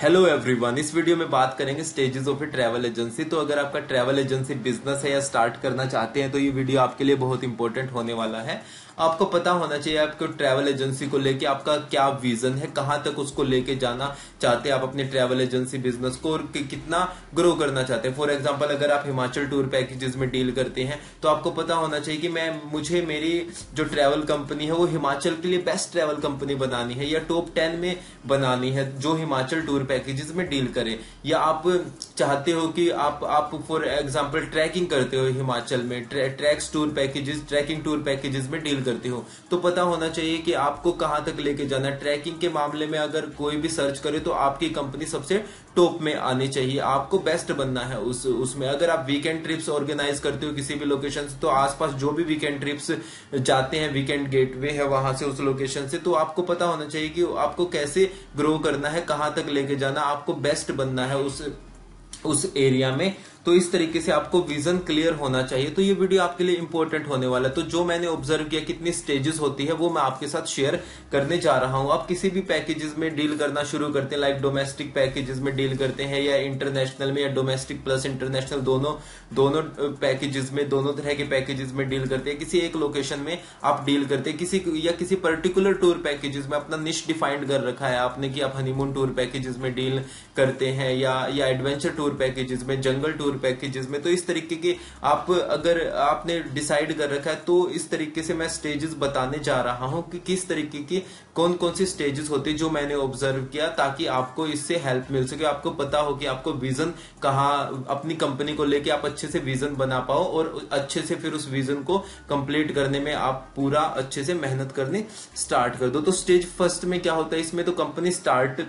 Hello everyone इस video में बात करेंगे stages of a travel agency तो अगर आपका ट्रैवल एजेंसी बिज़नेस है या स्टार्ट करना चाहते हैं तो ये वीडियो आपके लिए बहुत इंपॉर्टेंट होने वाला है। आपको पता होना चाहिए आपको ट्रैवल एजेंसी को लेके आपका क्या विजन है, कहाँ तक उसको लेके जाना चाहते हैं आप अपने ट्रैवल एजेंसी बिज़नेस को और कितना ग्रो करना चाहते हैं। फॉर एग्ज़ाम्पल अगर आप हिमाचल टूर पैकेजेस में डील करते हैं तो आपको पता होना चाहिए कि मैं, मुझे मेरी जो ट्रैवल कंपनी है, वो हिमाचल के लिए बेस्ट ट्रैवल कंपनी बनानी है या टॉप टेन में बनानी है जो हिमाचल टूर पैकेजेस में डील करे। या आप चाहते हो कि आप आप फॉर एग्ज़ाम्पल ट्रैकिंग करते हो हिमाचल में treks tour packages trekking tour packages में डील करते हो। तो पता होना चाहिए कि आपको कहाँ तक लेके जाना ट्रैकिंग के मामले में अगर कोई भी सर्च करे तो आपकी कंपनी सबसे टॉप में आनी चाहिए। आपको बेस्ट बनना है उस, उसमें। अगर आप वीकेंड ट्रिप्स ऑर्गेनाइज करते हो किसी भी लोकेशन से तो आसपास जो भी वीकेंड ट्रिप्स जाते हैं वीकेंड गेटवे है वहाँ से उस लोकेशन से तो आपको पता होना चाहिए कि आपको कैसे ग्रो करना है, कहाँ तक लेके जाना, आपको बेस्ट बनना है उस उस एरिया में तो इस तरीके से आपको विजन क्लियर होना चाहिए। तो ये वीडियो आपके लिए इंपॉर्टेंट होने वाला है। तो जो मैंने ऑब्ज़र्व किया, कितनी स्टेजेस होती है, वो मैं आपके साथ शेयर करने जा रहा हूँ। आप किसी भी पैकेजेस में डील करना शुरू करते हैं लाइक डोमेस्टिक पैकेजेस में डील करते हैं या इंटरनेशनल में या डोमेस्टिक प्लस इंटरनेशनल दोनों दोनों पैकेजेस में, दोनों तरह के पैकेजेस में डील करते हैं। किसी एक लोकेशन में आप डील करते हैं। किसी या किसी पर्टिकुलर टूर पैकेजेस में अपना निश डिफाइंड कर रखा है आपने कि आप हनीमून टूर पैकेजेस में डील करते हैं या या एडवेंचर टूर पैकेजेस में जंगल टूर टूर पैकेजेस में तो इस तरीके के आप अगर आपने डिसाइड कर रखा है तो इस तरीके से मैं स्टेजेस बताने जा रहा हूँ कि किस तरीके की कौन कौन सी स्टेजेस होती है जो मैंने ऑब्ज़र्व किया, ताकि आपको इससे हेल्प मिल सके, आपको पता हो कि आपको विजन कहा, अपनी कंपनी को लेके आप अच्छे से विजन बना पाओ, और अच्छे से फिर उस विजन को कंप्लीट करने में आप पूरा अच्छे से मेहनत करनी स्टार्ट कर दो। तो स्टेज फ़र्स्ट में क्या होता है, इसमें तो कंपनी स्टार्ट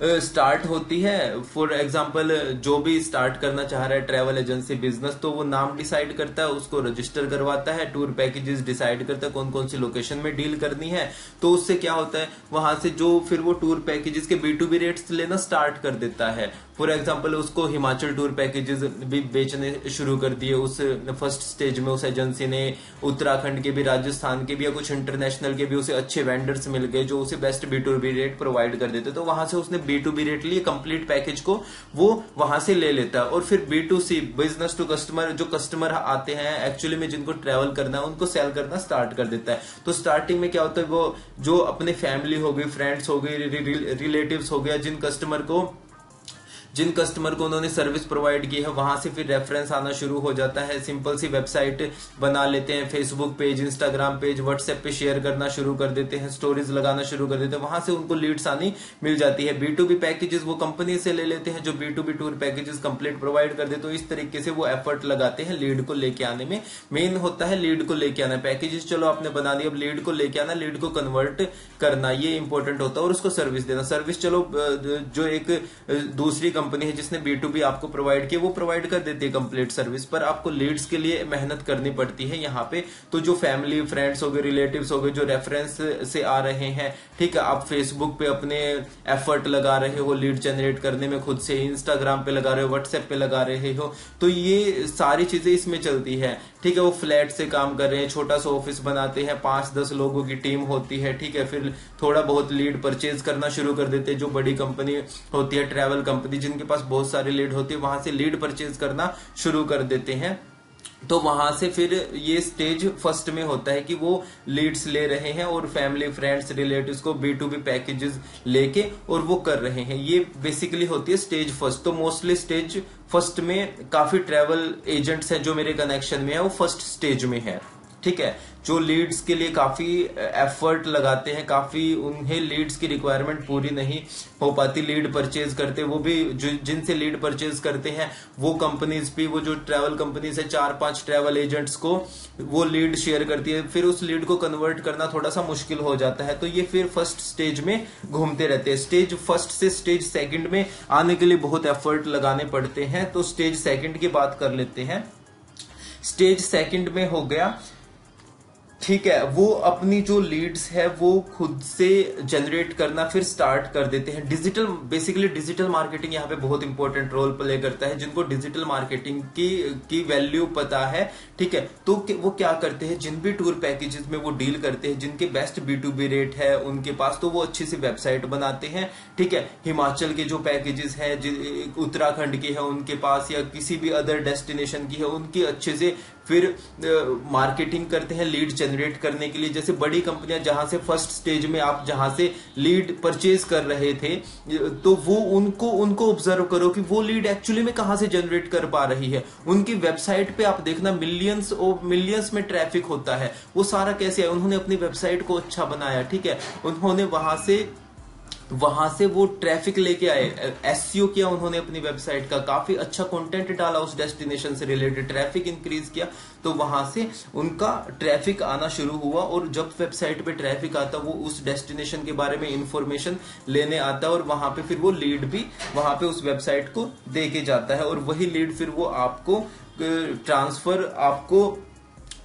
स्टार्ट होती है। फॉर एग्ज़ाम्पल जो भी स्टार्ट करना चाह रहा है ट्रेवल एजेंसी बिज़नेस तो वो नाम डिसाइड करता है, उसको रजिस्टर करवाता है टूर पैकेजेस डिसाइड करता है कौन कौन सी लोकेशन में डील करनी है। तो उससे क्या होता है, वहाँ से जो फिर वो टूर पैकेजेस के बी टू बी रेट्स लेना स्टार्ट कर देता है। फॉर एग्ज़ाम्पल उसको हिमाचल टूर पैकेजेस भी बेचने शुरू कर दिए। उस फ़र्स्ट स्टेज में उस एजेंसी ने उत्तराखंड के भी, राजस्थान के भी या कुछ इंटरनेशनल के भी उसे अच्छे वेंडर्स मिल गए जो उसे best B to B rate provide कर देते। तो वहाँ से उसने बी टू बी रेट लिए कंप्लीट पैकेज को, वो वहाँ से ले लेता। और फिर B to C business to customer जो कस्टमर आते हैं एक्चुअली में जिनको ट्रेवल करना है, उनको सेल करना स्टार्ट कर देता है। तो स्टार्टिंग में क्या होता है, वो जो अपने फैमिली हो गई फ्रेंड्स हो गई रिलेटिव हो गया, जिन कस्टमर को जिन कस्टमर को उन्होंने सर्विस प्रोवाइड की है, वहाँ से फिर रेफरेंस आना शुरू हो जाता है। सिंपल सी वेबसाइट बना लेते हैं Facebook page Instagram page WhatsApp पे शेयर करना शुरू कर देते हैं स्टोरीज लगाना शुरू कर देते हैं। वहाँ से उनको लीड्स आनी मिल जाती है। बी टू बी पैकेजेस वो कंपनी से ले लेते हैं, जो B to B tour packages complete provide कर देते तो इस तरीके से वो एफर्ट लगाते हैं लीड को लेके आने में। मेन होता है लीड को लेके आना। पैकेजेस चलो आपने बना दिया, अब लीड को लेके आना लीड को कन्वर्ट करना, ये इंपॉर्टेंट होता है, और उसको सर्विस देना। सर्विस चलो जो एक दूसरी कंपनी है जिसने बी टू बी आपको प्रोवाइड किया, वो प्रोवाइड कर देती है कंप्लीट सर्विस पर आपको लीड्स के लिए मेहनत करनी पड़ती है यहाँ पे। तो जो फैमिली फ्रेंड्स हो गए रिलेटिव हो गए, जो रेफरेंस से आ रहे हैं, ठीक है, आप फेसबुक पे अपने एफर्ट लगा रहे हो लीड जनरेट करने में खुद से इंस्टाग्राम पे लगा रहे हो व्हाट्सएप पे लगा रहे हो तो ये सारी चीज़ें इसमें चलती है। ठीक है, वो फ्लैट से काम कर रहे हैं, छोटा सा ऑफ़िस बनाते हैं पाँच दस लोगों की टीम होती है, ठीक है, फिर थोड़ा बहुत लीड परचेज करना शुरू कर देते हैं, जो बड़ी कंपनी होती है, ट्रेवल कंपनी, जिनके पास बहुत सारी लीड होती है, वहाँ से लीड परचेज करना शुरू कर देते हैं। तो वहाँ से फिर ये स्टेज फ़र्स्ट में होता है कि वो लीड्स ले रहे हैं और फैमिली फ्रेंड्स रिलेटिव्स को बी टू बी पैकेजेस लेके और वो कर रहे हैं। ये बेसिकली होती है स्टेज फ़र्स्ट तो मोस्टली स्टेज फ़र्स्ट में काफ़ी ट्रेवल एजेंट्स हैं जो मेरे कनेक्शन में है, वो फ़र्स्ट स्टेज में है। ठीक है, जो लीड्स के लिए काफ़ी एफर्ट लगाते हैं, काफ़ी उन्हें लीड्स की रिक्वायरमेंट पूरी नहीं हो पाती लीड परचेज करते, वो भी जिनसे लीड परचेज करते हैं, वो कंपनीज़ भी, वो जो ट्रेवल कंपनीज़ है चार पाँच ट्रेवल एजेंट्स को, वो लीड शेयर करती है, फिर उस लीड को कन्वर्ट करना थोड़ा सा मुश्किल हो जाता है तो ये फिर फ़र्स्ट स्टेज में घूमते रहते हैं। स्टेज फ़र्स्ट से स्टेज सेकेंड में आने के लिए बहुत एफर्ट लगाने पड़ते हैं तो स्टेज सेकेंड की बात कर लेते हैं। स्टेज सेकेंड में हो गया ठीक है, वो अपनी जो लीड्स है, वो खुद से जनरेट करना फिर स्टार्ट कर देते हैं। डिजिटल बेसिकली डिजिटल मार्केटिंग यहाँ पे बहुत इंपॉर्टेंट रोल प्ले करता है, जिनको डिजिटल मार्केटिंग की की वैल्यू पता है, ठीक है। तो वो क्या करते हैं, जिन भी टूर पैकेजेस में वो डील करते हैं, जिनके best B to B rate है, उनके पास तो वो अच्छी सी वेबसाइट बनाते हैं, ठीक है। हिमाचल के जो पैकेजेस है उत्तराखंड के है उनके पास, या किसी भी अदर डेस्टिनेशन की है, उनकी अच्छे से फिर मार्केटिंग करते हैं लीड जनरेट करने के लिए। जैसे बड़ी कंपनियाँ जहाँ से फ़र्स्ट स्टेज में आप जहाँ से लीड परचेज कर रहे थे तो वो उनको उनको ऑब्ज़र्व करो कि वो लीड एक्चुअली में कहाँ से जनरेट कर पा रही है। उनकी वेबसाइट पे आप देखना मिलियंस और मिलियंस में ट्रैफ़िक होता है। वो सारा कैसे है उन्होंने अपनी वेबसाइट को अच्छा बनाया, ठीक है? उन्होंने वहाँ से वहाँ से वो ट्रैफ़िक लेके आए। एस किया उन्होंने अपनी वेबसाइट का। काफ़ी अच्छा कंटेंट डाला उस डेस्टिनेशन से रिलेटेड ट्रैफ़िक इंक्रीज किया तो वहाँ से उनका ट्रैफ़िक आना शुरू हुआ और जब वेबसाइट पे ट्रैफ़िक आता, वो उस डेस्टिनेशन के बारे में इंफॉर्मेशन लेने आता और वहाँ पे फिर वो लीड भी वहाँ पे उस वेबसाइट को दे के जाता है और वही लीड फिर वो आपको ट्रांसफ़र आपको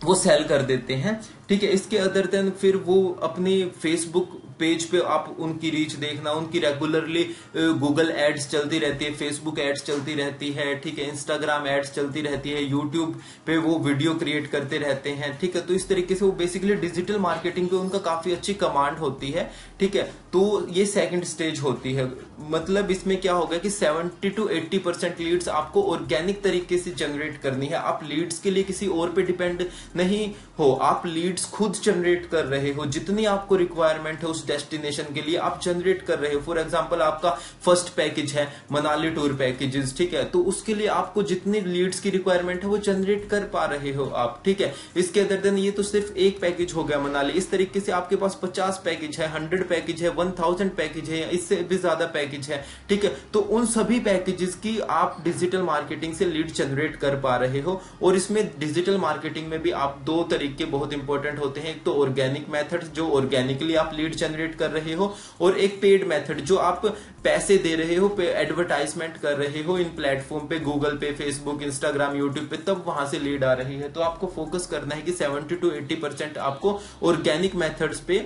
वो सेल कर देते हैं। ठीक है, इसके अदर देन फिर वो अपनी फेसबुक पेज पे आप उनकी रीच देखना, उनकी रेगुलरली गूगल एड्स चलती रहती है फेसबुक एड्स चलती रहती है, ठीक है इंस्टाग्राम एड्स चलती रहती है यूट्यूब पे वो वीडियो क्रिएट करते रहते हैं, ठीक है तो इस तरीके से वो बेसिकली डिजिटल मार्केटिंग पे उनका काफ़ी अच्छी कमांड होती है, ठीक है तो ये सेकेंड स्टेज होती है। मतलब इसमें क्या होगा कि 70 टू 80 परसेंट लीड्स आपको ऑर्गेनिक तरीके से जनरेट करनी है। आप लीड्स के लिए किसी और पे डिपेंड नहीं हो, आप लीड्स खुद जनरेट कर रहे हो, जितनी आपको रिक्वायरमेंट है उस डेस्टिनेशन के लिए आप जनरेट कर रहे हो। फॉर एग्ज़ाम्पल आपका फ़र्स्ट पैकेज है मनाली टूर पैकेजेस ठीक है? तो उसके लिए आपको जितनी लीड्स की रिक्वायरमेंट है, वो जनरेट कर पा रहे हो आप, ठीक है? इसके अदर देन ये तो सिर्फ़ एक पैकेज हो गया मनाली इस तरीके से आपके पास पचास पैकेज है हंड्रेड पैकेज है वन थाउज़ेंड पैकेज है इससे भी ज़्यादा पैकेज है, ठीक है? तो उन सभी पैकेजेस की आप डिजिटल मार्केटिंग से लीड जनरेट कर पा रहे हो। और इसमें डिजिटल मार्केटिंग में भी आप दो तरीके बहुत इंपॉर्टेंट होते हैं। एक तो ऑर्गेनिक मेथड जो ऑर्गेनिकली आप लीड जनरेट कर रहे हो और एक पेड मेथड जो आप पैसे दे रहे हो एडवर्टाइजमेंट कर रहे हो इन प्लेटफॉर्म पे गूगल पे फेसबुक इंस्टाग्राम यूट्यूब पे, तब वहाँ से लीड आ रही है। तो आपको फोकस करना है कि 70 टू 80 परसेंट आपको ऑर्गेनिक मेथड्स पे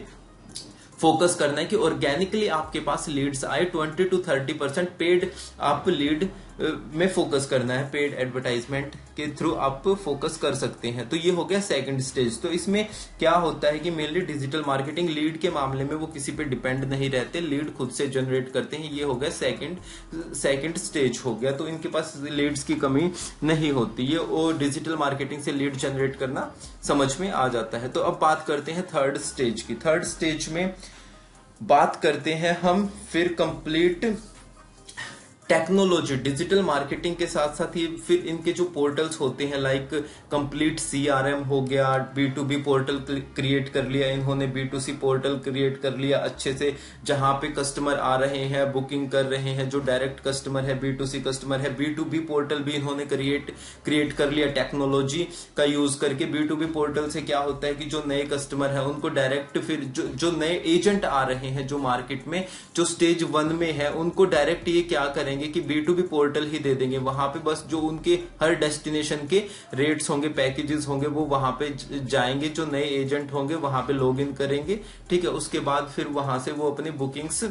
फोकस करना है कि ऑर्गेनिकली आपके पास लीड्स आए 20 टू 30 परसेंट पेड आप लीड में फोकस करना है पेड एडवर्टाइजमेंट के थ्रू आप फोकस कर सकते हैं। तो ये हो गया सेकंड स्टेज तो इसमें क्या होता है कि मेनली डिजिटल मार्केटिंग लीड के मामले में वो किसी पे डिपेंड नहीं रहते लीड खुद से जनरेट करते हैं। ये हो गया सेकंड सेकंड स्टेज हो गया। तो इनके पास लीड्स की कमी नहीं होती। है और डिजिटल मार्केटिंग से लीड जनरेट करना समझ में आ जाता है। तो अब बात करते हैं थर्ड स्टेज की। थर्ड स्टेज में बात करते हैं हम फिर कंप्लीट टेक्नोलॉजी, डिजिटल मार्केटिंग के साथ साथ ही फिर इनके जो पोर्टल्स होते हैं लाइक कंप्लीट सीआरएम हो गया B to B portal create कर लिया, इन्होंने B to C portal create कर लिया अच्छे से, जहाँ पे कस्टमर आ रहे हैं बुकिंग कर रहे हैं, जो डायरेक्ट कस्टमर है बी टू सी कस्टमर है बी टू बी पोर्टल भी इन्होंने क्रिएट क्रिएट कर लिया टेक्नोलॉजी का यूज़ करके। बी टू बी पोर्टल से क्या होता है कि जो नए कस्टमर है, उनको डायरेक्ट फिर जो जो नए एजेंट आ रहे हैं, जो मार्केट में, जो स्टेज वन में है, उनको डायरेक्ट ये क्या करेंगे करेंगे कि बी टू बी पोर्टल ही दे देंगे। वहाँ पे बस जो उनके हर डेस्टिनेशन के रेट्स होंगे पैकेजेस होंगे, वो वहाँ पे जाएँगे। जो नए एजेंट होंगे, वहाँ पे लॉग इन करेंगे। ठीक है, उसके बाद फिर वहाँ से वो अपनी बुकिंग्स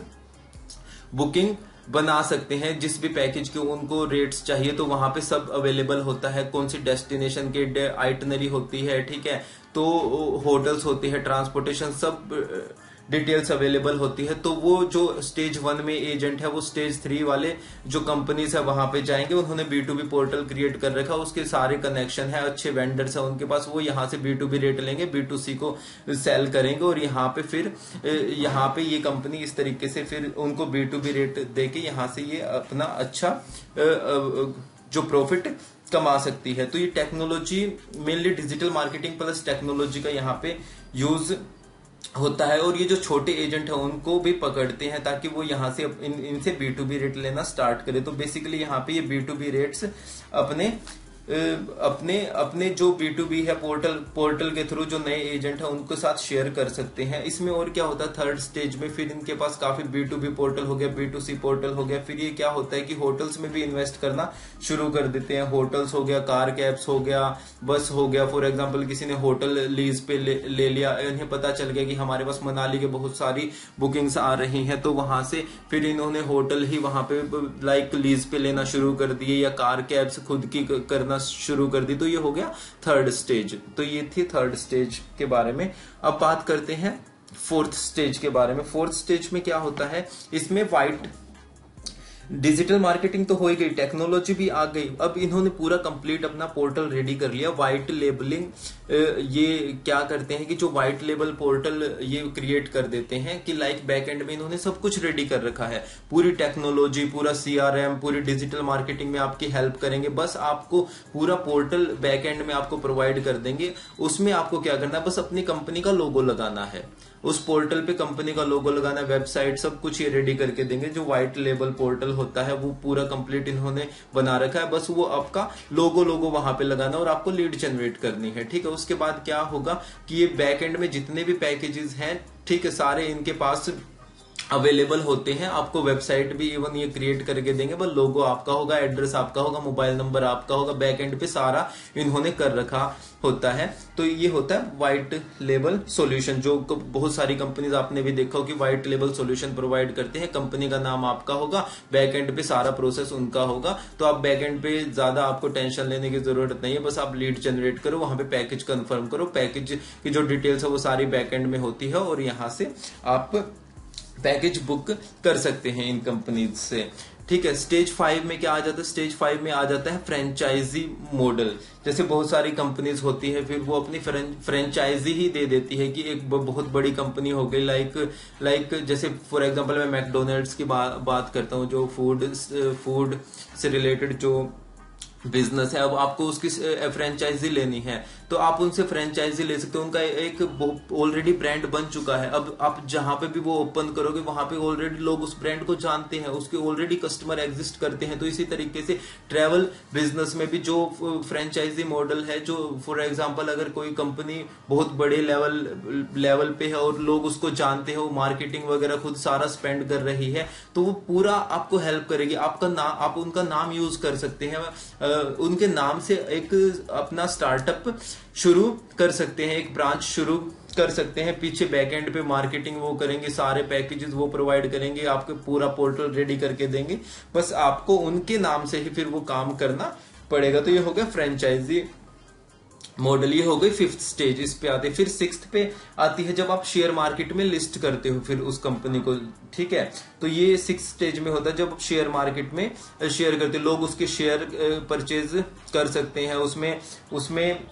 बुकिंग बना सकते हैं। जिस भी पैकेज के उनको रेट्स चाहिए तो वहाँ पे सब अवेलेबल होता है। कौन सी डेस्टिनेशन के आइटनरी होती है, ठीक है? तो होटल्स होती है ट्रांसपोर्टेशन सब डिटेल्स अवेलेबल होती है तो वो जो स्टेज वन में एजेंट है, वो स्टेज थ्री वाले जो कंपनीज़ है, वहाँ पे जाएँगे, उन्होंने B to B portal create कर रखा, उसके सारे कनेक्शन है, अच्छे वेंडर्स है उनके पास, वो यहाँ से बी टू बी रेट लेंगे बी टू सी को सेल करेंगे, और यहाँ पे फिर यहाँ पे ये कंपनी इस तरीके से फिर उनको बी टू बी रेट दे के यहाँ से ये अपना अच्छा जो प्रॉफिट कमा सकती है। तो ये technology mainly digital marketing plus technology का यहाँ पे यूज़ होता है और ये जो छोटे एजेंट है, उनको भी पकड़ते हैं ताकि वो यहाँ से इन, इनसे बी टू बी रेट लेना स्टार्ट करे। तो बेसिकली यहाँ पे ये बी टू बी रेट्स अपने अपने अपने जो बी टू बी है पोर्टल पोर्टल के थ्रू जो नए एजेंट है उनके साथ शेयर कर सकते हैं। इसमें और क्या होता है? थर्ड स्टेज में फिर इनके पास काफ़ी बी टू बी पोर्टल हो गया बी टू सी पोर्टल हो गया। फिर ये क्या होता है कि होटल्स में भी इन्वेस्ट करना शुरू कर देते हैं। होटल्स हो गया कार कैब्स हो गया बस हो गया। फॉर एग्ज़ाम्पल किसी ने होटल लीज पे ले, ले लिया इन्हें पता चल गया कि हमारे पास मनाली के बहुत सारी बुकिंग्स आ रही हैं तो वहाँ से फिर इन्होंने होटल ही वहाँ पे लाइक लीज पे लेना शुरू कर दिए या कार कैब्स खुद की करना शुरू कर दी तो ये हो गया थर्ड स्टेज तो ये थी थर्ड स्टेज के बारे में। अब बात करते हैं फोर्थ स्टेज के बारे में। फोर्थ स्टेज में क्या होता है? इसमें व्हाइट डिजिटल मार्केटिंग तो हो ही गई टेक्नोलॉजी भी आ गई। अब इन्होंने पूरा कंप्लीट अपना पोर्टल रेडी कर लिया। व्हाइट लेबलिंग ये क्या करते हैं कि जो व्हाइट लेबल पोर्टल ये क्रिएट कर देते हैं कि लाइक बैक एंड में इन्होंने सब कुछ रेडी कर रखा है। पूरी टेक्नोलॉजी पूरा सीआरएम पूरी डिजिटल मार्केटिंग में आपकी हेल्प करेंगे। बस आपको पूरा पोर्टल बैक एंड में आपको प्रोवाइड कर देंगे। उसमें आपको क्या करना है? बस अपनी कंपनी का लोगो लगाना है। उस पोर्टल पे कंपनी का लोगो लगाना, वेबसाइट सब कुछ ये रेडी करके देंगे। जो व्हाइट लेबल पोर्टल होता है, वो पूरा कंप्लीट इन्होंने बना रखा है। बस वो आपका लोगो लोगो वहाँ पे लगाना और आपको लीड जनरेट करनी है, ठीक है? उसके बाद क्या होगा कि ये बैक एंड में जितने भी पैकेजेस हैं, ठीक है, सारे इनके पास अवेलेबल होते हैं, आपको वेबसाइट भी इवन ये क्रिएट करके देंगे, बस लोगो आपका होगा एड्रेस आपका होगा मोबाइल नंबर आपका होगा बैक एंड पे सारा इन्होंने कर रखा होता है। तो ये होता है व्हाइट लेबल सॉल्यूशन जो बहुत सारी कंपनीज़ आपने भी देखा हो कि व्हाइट लेबल सॉल्यूशन प्रोवाइड करते हैं। कंपनी का नाम आपका होगा बैक एंड पे सारा प्रोसेस उनका होगा। तो आप बैक एंड पे ज़्यादा आपको टेंशन लेने की ज़रूरत नहीं है, बस आप लीड जनरेट करो, वहाँ पे पैकेज कंफर्म करो। पैकेज की जो डिटेल्स है, वो सारी बैक एंड में होती है और यहाँ से आप पैकेज बुक कर सकते हैं इन कंपनीज़ से। ठीक है स्टेज फाइव में क्या आ जाता है? स्टेज फाइव में आ जाता है फ्रेंचाइजी मॉडल। जैसे बहुत सारी कंपनीज़ होती है फिर वो अपनी फ्रेंचाइजी ही दे देती है कि एक बहुत बड़ी कंपनी हो गई। लाइक लाइक जैसे फॉर एग्जांपल मैं मैकडोनल्ड्स की बा, बात करता हूँ जो फ़ूड फ़ूड से रिलेटेड जो बिज़नेस है, अब आपको उसकी फ्रेंचाइजी लेनी है। तो आप उनसे फ्रेंचाइजी ले सकते हो। उनका एक ऑलरेडी ब्रांड बन चुका है। अब आप जहाँ पे भी वो ओपन करोगे, वहाँ पे ऑलरेडी लोग उस ब्रांड को जानते हैं। उसके ऑलरेडी कस्टमर एग्जिस्ट करते हैं। तो इसी तरीके से ट्रेवल बिज़नेस में भी जो फ्रेंचाइजी मॉडल है, जो फॉर एग्ज़ाम्पल अगर कोई कंपनी बहुत बड़े लेवल लेवल पे है और लोग उसको जानते हैं, वो मार्केटिंग वगैरह खुद सारा स्पेंड कर रही है तो वो पूरा आपको हेल्प करेगी। आपका नाम आप उनका नाम यूज़ कर सकते हैं। उनके नाम से एक अपना स्टार्टअप शुरू कर सकते हैं, एक ब्रांच शुरू कर सकते हैं। पीछे बैक एंड पे मार्केटिंग वो करेंगे, सारे पैकेजेस वो प्रोवाइड करेंगे, आपके पूरा पोर्टल रेडी करके देंगे। बस आपको उनके नाम से ही फिर वो काम करना पड़ेगा। तो ये हो गया फ्रेंचाइजी मॉडल ये हो गई फिफ्थ स्टेज इस पे आते, फिर सिक्स पे आती है जब आप शेयर मार्केट में लिस्ट करते हो फिर उस कंपनी को, ठीक है? तो ये सिक्स स्टेज में होता है जब आप शेयर मार्केट में शेयर करते लोग उसके शेयर परचेज कर सकते हैं, उसमें उसमें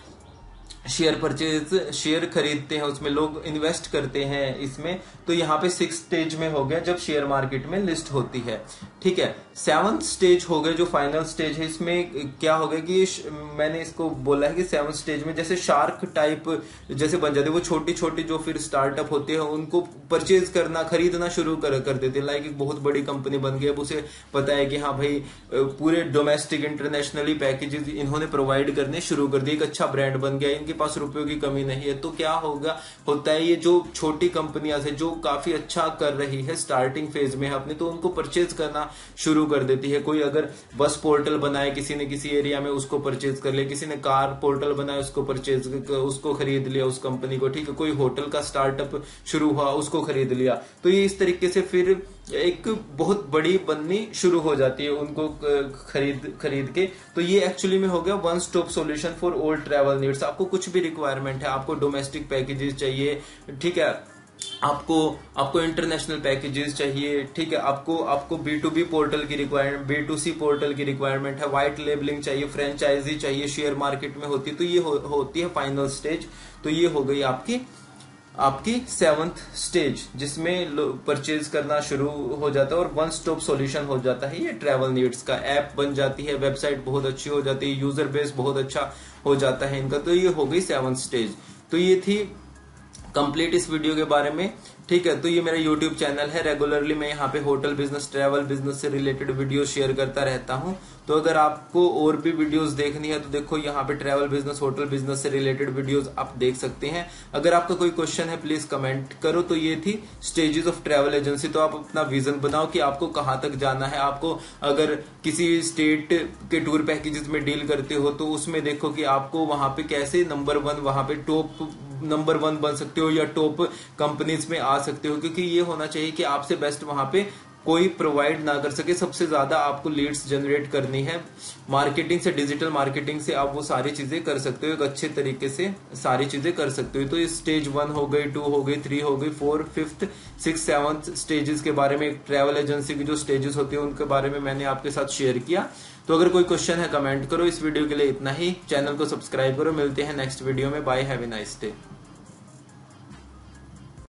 शेयर परचेज, शेयर खरीदते हैं, उसमें लोग इन्वेस्ट करते हैं इसमें तो यहाँ पे सिक्स स्टेज में हो गया जब शेयर मार्केट में लिस्ट होती है। ठीक है सेवंथ स्टेज हो गया जो फाइनल स्टेज है, इसमें क्या हो गया कि मैंने इसको बोला है कि सेवंथ स्टेज में जैसे शार्क टाइप जैसे बन जाते वो छोटी छोटी जो फिर स्टार्टअप होते हैं, उनको परचेज करना, खरीदना शुरू कर कर देते लाइक एक बहुत बड़ी कंपनी बन गई, अब उसे पता है कि हाँ भाई, पूरे डोमेस्टिक इंटरनेशनली पैकेजेस इन्होंने प्रोवाइड करने शुरू कर दिए। एक अच्छा ब्रांड बन गया, इनके पास रुपयों की कमी नहीं है तो क्या होगा? होता है ये जो छोटी कंपनियाँ से जो काफ़ी अच्छा कर रही है स्टार्टिंग फ़ेज़ में है अपने तो उनको परचेज करना शुरू कर देती है। कोई अगर बस पोर्टल बनाए, किसी ने किसी एरिया में उसको परचेज कर लिया, किसी ने कार पोर्टल बनाया उसको परचेज उसको खरीद लिया उस कंपनी को, ठीक है? कोई होटल का स्टार्टअप शुरू हुआ, उसको खरीद लिया। तो ये इस तरीके से फिर एक बहुत बड़ी बननी शुरू हो जाती है उनको खरीद खरीद के। तो ये एक्चुअली में हो गया one stop solution for all travel needs आपको कुछ भी रिक्वायरमेंट है आपको डोमेस्टिक पैकेजेस चाहिए ठीक है? आपको आपको इंटरनेशनल पैकेजेस चाहिए ठीक है? आपको आपको बी टू बी पोर्टल की requirement B to C portal की रिक्वायरमेंट है व्हाइट लेबलिंग चाहिए फ्रेंचाइजी चाहिए शेयर मार्केट में होती है तो ये हो, होती है फाइनल स्टेज तो ये हो गई आपकी आपकी सेवंथ स्टेज जिसमें परचेज करना शुरू हो जाता है और वन स्टॉप सॉल्यूशन हो जाता है। ये ट्रेवल नीड्स का ऐप बन जाती है वेबसाइट बहुत अच्छी हो जाती है यूज़र बेस बहुत अच्छा हो जाता है इनका। तो ये हो गई सेवंथ स्टेज तो ये थी कंप्लीट इस वीडियो के बारे में। ठीक है तो ये मेरा यूट्यूब चैनल है। रेगुलरली मैं यहाँ पे होटल बिज़नेस ट्रैवल बिज़नेस से रिलेटेड वीडियो शेयर करता रहता हूँ। तो अगर आपको और भी वीडियोस देखनी है तो देखो यहाँ पे ट्रैवल बिज़नेस होटल बिज़नेस से रिलेटेड वीडियोस आप देख सकते हैं। अगर आपका कोई क्वेश्चन है प्लीज़ कमेंट करो। तो ये थी स्टेजेस ऑफ़ ट्रैवल एजेंसी तो आप अपना विजन बनाओ कि आपको कहाँ तक जाना है। आपको अगर किसी स्टेट के टूर पैकेजेस में डील करते हो तो उसमें देखो कि आपको वहाँ पे कैसे नंबर वन वहाँ पे टॉप नंबर वन बन सकते हो या टॉप कंपनीज़ में आ सकते हो, क्योंकि ये होना चाहिए कि आपसे बेस्ट वहाँ पे कोई प्रोवाइड ना कर सके। सबसे ज़्यादा आपको लीड्स जनरेट करनी है। मार्केटिंग से, डिजिटल मार्केटिंग से आप वो सारी चीज़ें कर सकते हो, एक अच्छे तरीके से सारी चीज़ें कर सकते हो। तो ये स्टेज वन हो गई, टू हो गई, थ्री हो गई, four, fifth, six seventh stages के बारे में ट्रैवल एजेंसी की जो स्टेजेस होती है, उनके बारे में मैंने आपके साथ शेयर किया। तो अगर कोई क्वेश्चन है कमेंट करो। इस वीडियो के लिए इतना ही। चैनल को सब्सक्राइब करो। मिलते हैं नेक्स्ट वीडियो में। Bye have a nice day